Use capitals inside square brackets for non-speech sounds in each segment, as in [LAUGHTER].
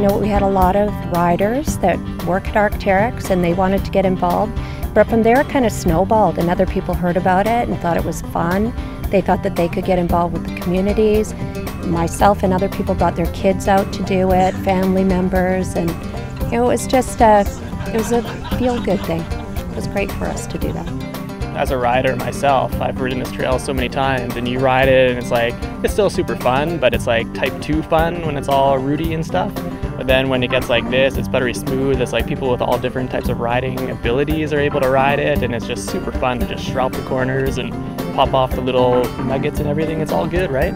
know, we had a lot of riders that work at Arc'teryx and they wanted to get involved. But from there, it kind of snowballed, and other people heard about it and thought it was fun. They thought that they could get involved with the communities. Myself and other people got their kids out to do it, family members, and you know, it was just a, it was a feel-good thing. It was great for us to do that as a rider myself, I've ridden this trail so many times and you ride it and it's like, it's still super fun, but it's like type 2 fun when it's all rooty and stuff. But then when it gets like this, it's buttery smooth. It's like people with all different types of riding abilities are able to ride it and it's just super fun to just shroud the corners and pop off the little nuggets and everything. It's all good, right?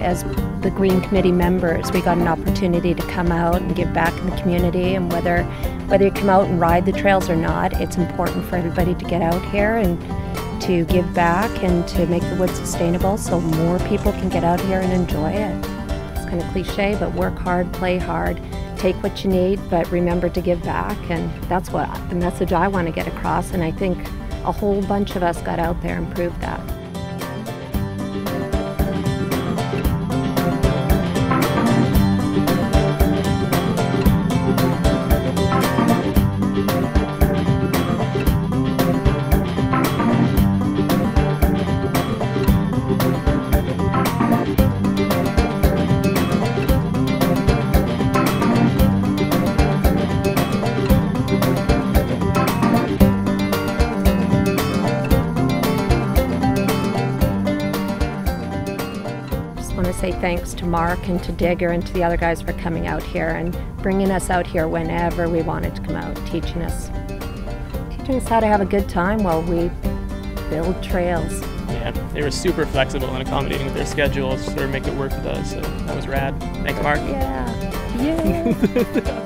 As the Green Committee members, we got an opportunity to come out and give back in the community and whether whether you come out and ride the trails or not, it's important for everybody to get out here and to give back and to make the woods sustainable so more people can get out here and enjoy it. Kind of cliche, but work hard, play hard, take what you need, but remember to give back. And that's what the message I want to get across. And I think a whole bunch of us got out there and proved that. Want to say thanks to Mark and to Digger and to the other guys for coming out here and bringing us out here whenever we wanted to come out, teaching us, teaching us how to have a good time while we build trails. Yeah, they were super flexible and accommodating with their schedules to sort of make it work with us. So that was rad. Thanks, Mark. Yeah. [LAUGHS] Yeah.